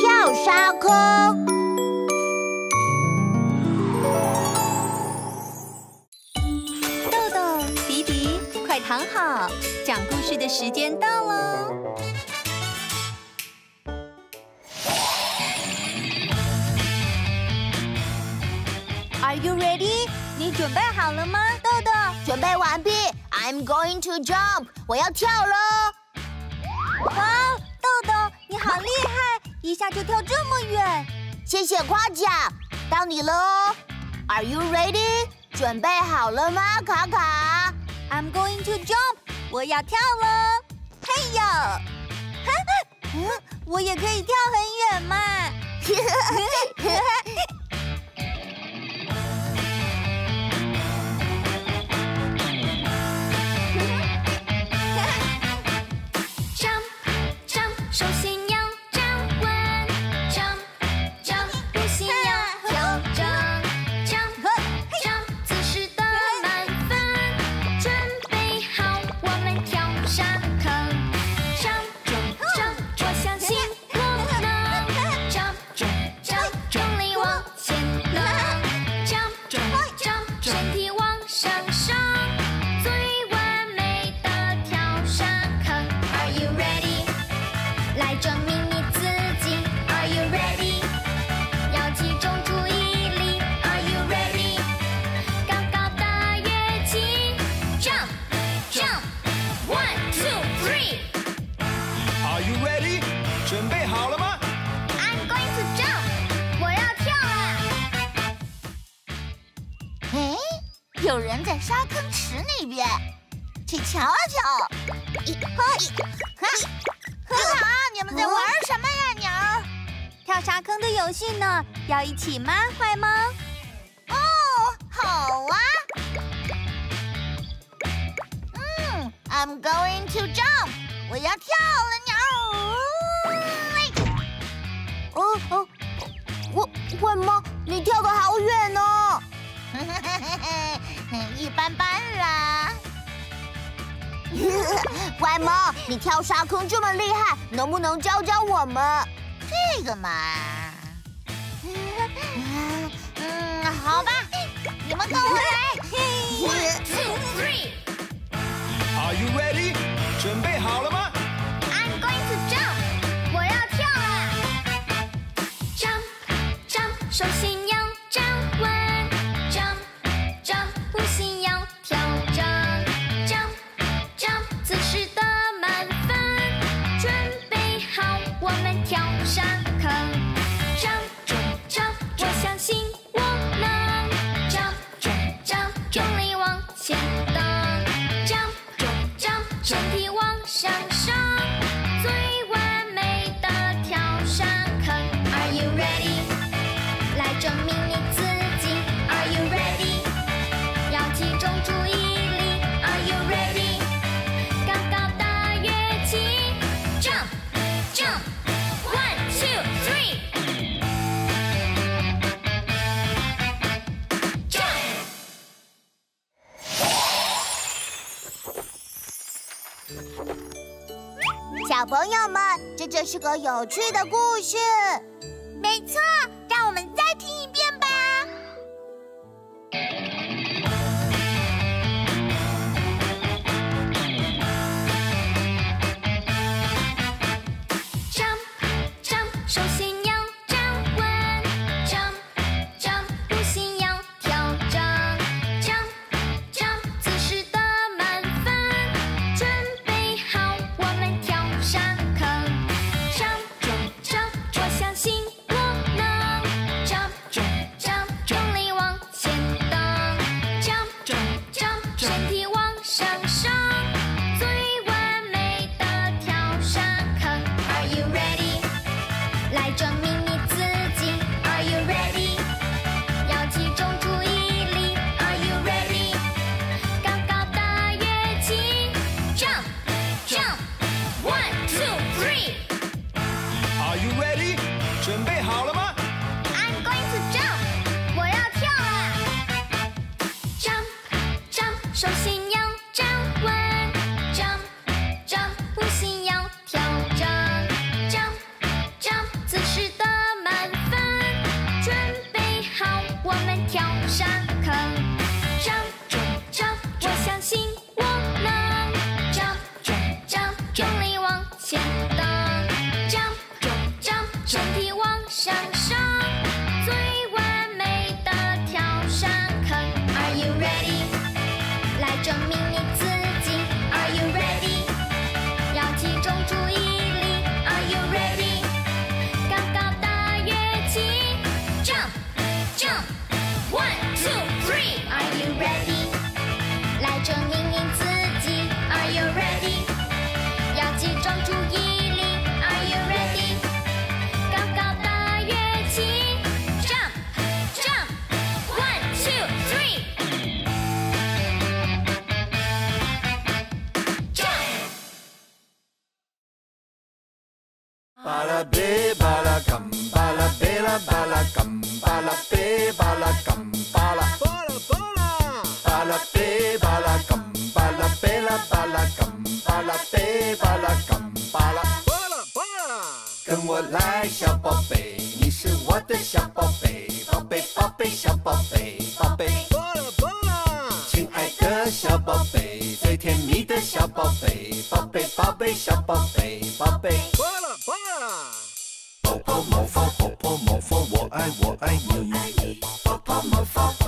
跳沙坑。豆豆、迪迪，快躺好，讲故事的时间到喽！Are you ready？你准备好了吗，豆豆？准备完毕。I'm going to jump。我要跳喽！哇，豆豆，你好厉害，一下就跳这么远。谢谢夸奖，到你了哦。Are you ready？准备好了吗，卡卡？I'm going to jump。我要跳了。嘿呦！嗯，我也可以跳很远嘛。手心有人在沙坑池那边，去瞧瞧。一哈一哈，你好，你们在玩什么呀，鸟儿？跳沙坑的游戏呢，要一起吗？坏猫？哦，好啊。嗯，I'm going to jump，我要跳了，鸟一般般啦。乖猫，你跳沙坑这么厉害，能不能教教我们？这个嘛，嗯，好吧，你们跟我来。One two three。Are you ready？准备好了吗？小朋友们，这就是个有趣的故事。没错，让我们再听一遍手心要张，稳，张张，呼吸要跳，张张张，姿势的满分，准备好，我们跳上，跳，我相信我能，张，张，用力往前蹬，张，张，张，身体往上上。巴拉贝巴拉干巴拉贝拉巴拉干巴拉贝巴拉干巴拉巴拉巴拉巴拉巴拉贝巴拉干巴拉贝拉巴拉干巴拉贝巴拉干巴拉巴拉巴拉跟我来小宝贝你是我的小宝贝宝贝宝贝小宝贝宝贝巴拉巴拉亲爱的小宝贝最甜蜜的小宝贝宝贝宝贝小宝贝宝贝魔法婆婆，魔法，我爱我爱你，婆婆魔法。